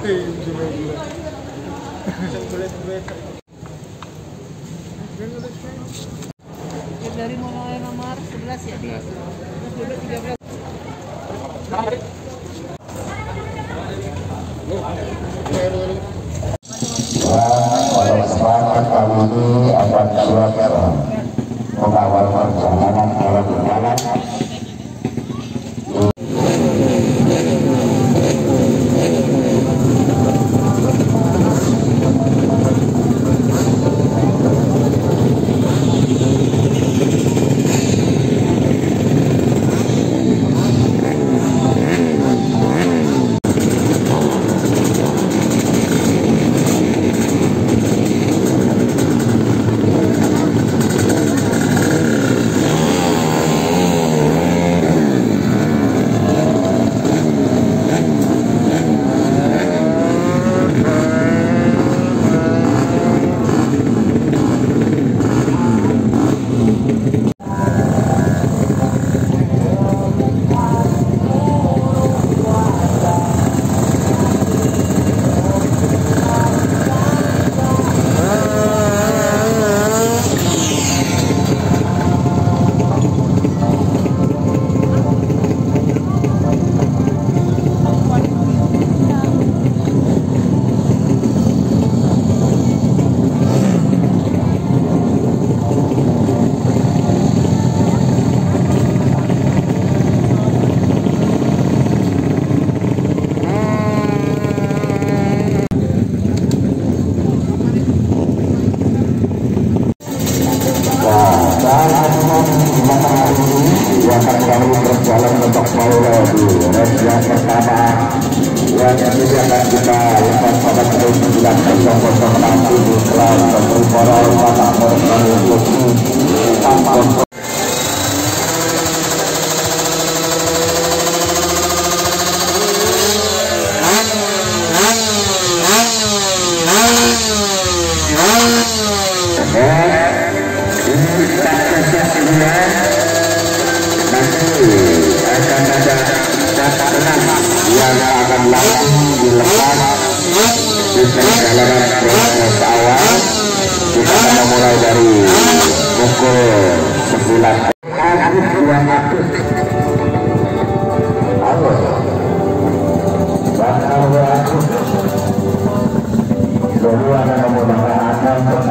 dari mulai nomor 11 ya? 11 12 13 yang akan langsung dilepas di perjalanan proses awal kita akan memulai dari pukul 9 Agus 200 Halo Bakal Agus Jadi akan Anda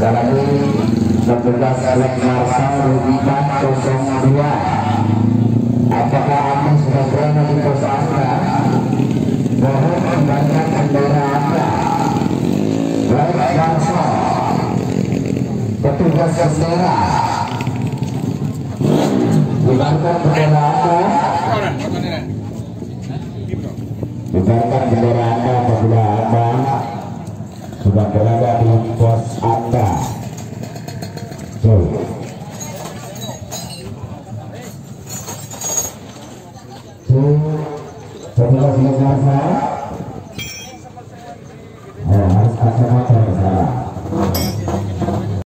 Sekali lagi, petugas dari Marsal Rubikan 02. Apakah Anda sudah berada di pos Anda? Mohon kembalikan bendera Anda. Baik Marsal, petugas bendera, Bubarkan bendera Anda. Bubarkan bendera Anda apabila Anda sudah berada di